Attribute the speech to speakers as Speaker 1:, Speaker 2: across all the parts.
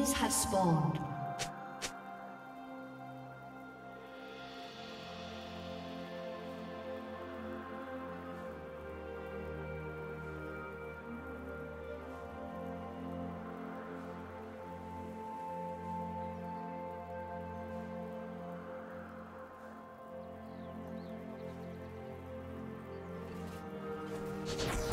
Speaker 1: minions have spawned. you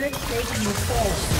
Speaker 1: Turret plate will fall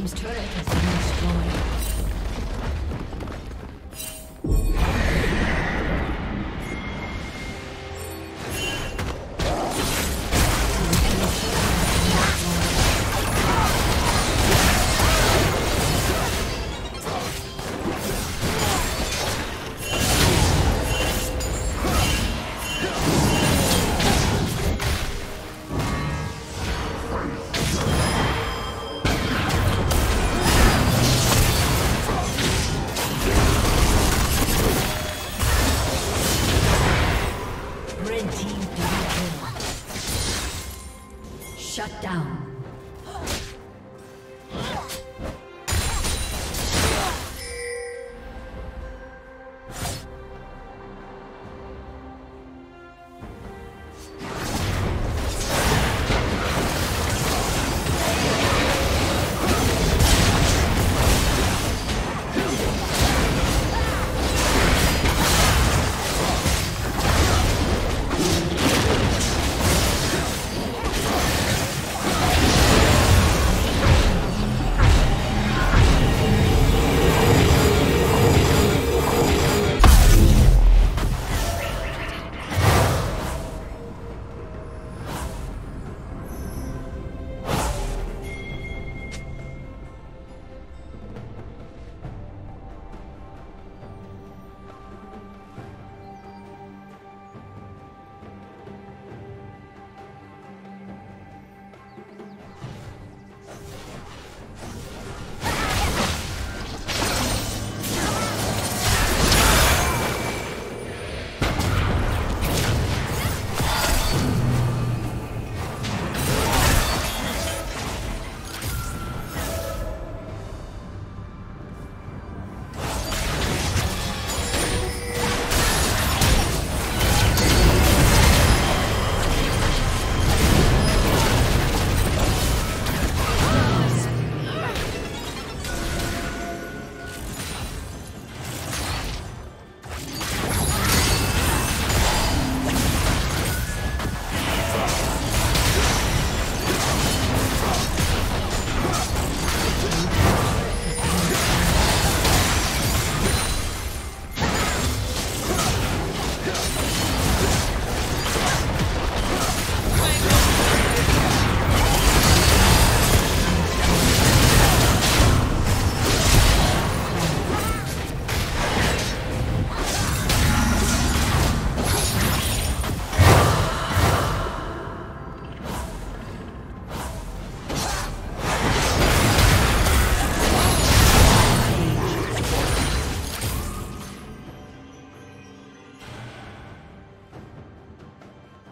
Speaker 1: Team's turret has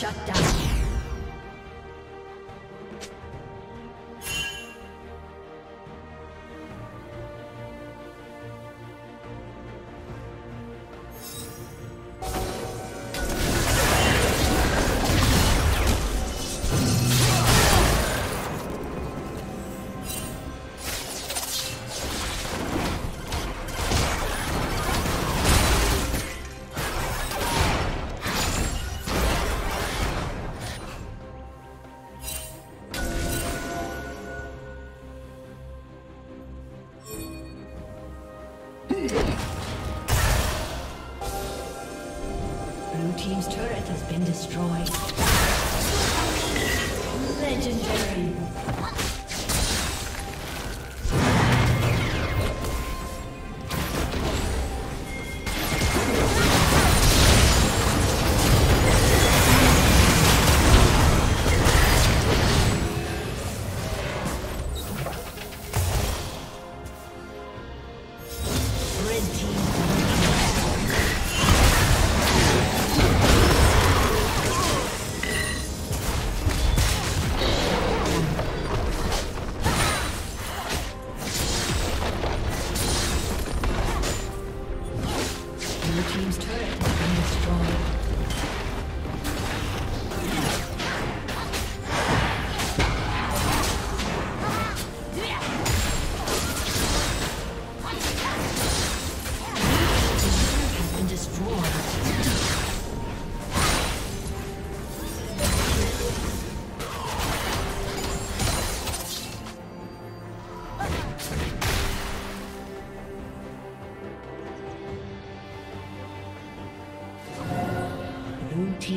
Speaker 1: Shut down.